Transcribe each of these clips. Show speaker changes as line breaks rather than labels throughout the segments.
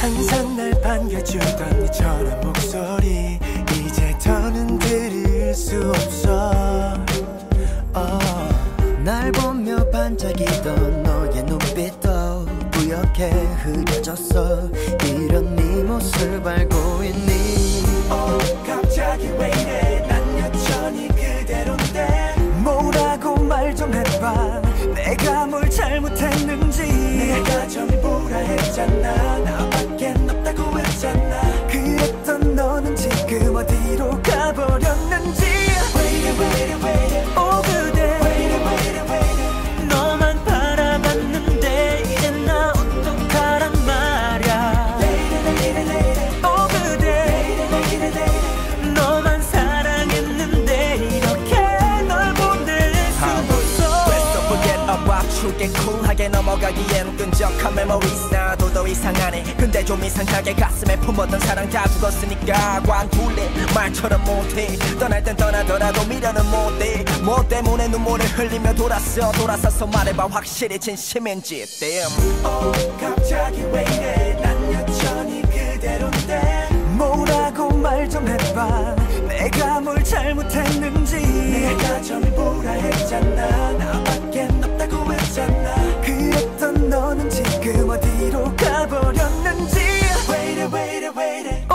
항상 날 반겨주던 네 저런 목소리 이제 더는 들을 수 없어
oh. 날 보며 반짝이던 뿌옇게 흐려졌어. 이런 네 모습 알고 있니?
Oh, 갑자기 왜 이래? 난 여전히 그대로인데. 뭐라고 말 좀 해봐. 내가 뭘 잘못했는지. 내가 전부라 했잖아
get 쿨하게 넘어가기엔 끈적한 memories 나도 더 이상하네. 근데 좀 이상하게 가슴에 품었던 사랑 다 죽었으니까 관둘래 말처럼 못해. 떠날 땐 떠나더라도 미련은 못해. 뭐 때문에 눈물을 흘리며 돌았어? 돌아서서 말해봐. 확실히 진심인지 damn.
Oh, 갑자기 왜 이래? 난 여전히 그대로인데. 뭐라고 말 좀 해봐. 내가 뭘 잘못했는지. 내가 전부라 했잖아 faded.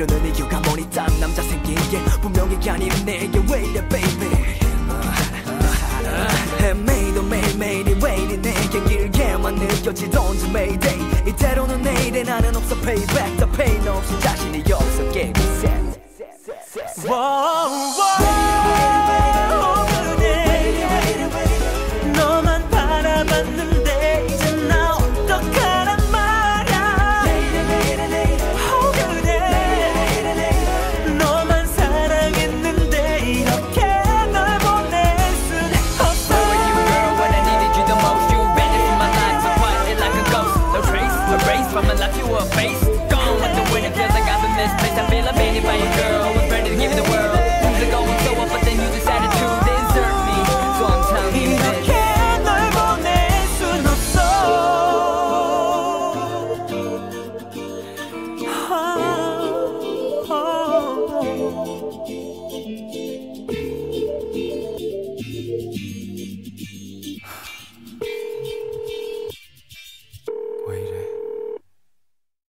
이러는 이유가 뭐니 딴 남자 생기게. 분명히 아닌 내게 왜 이래 baby? 매일도 매일매일이 왜 이리 내게 길게만 느껴지던지 매일day 이대로는 내일에 나는 없어 payback. 더 pain 없이 자신이 없어 set
you.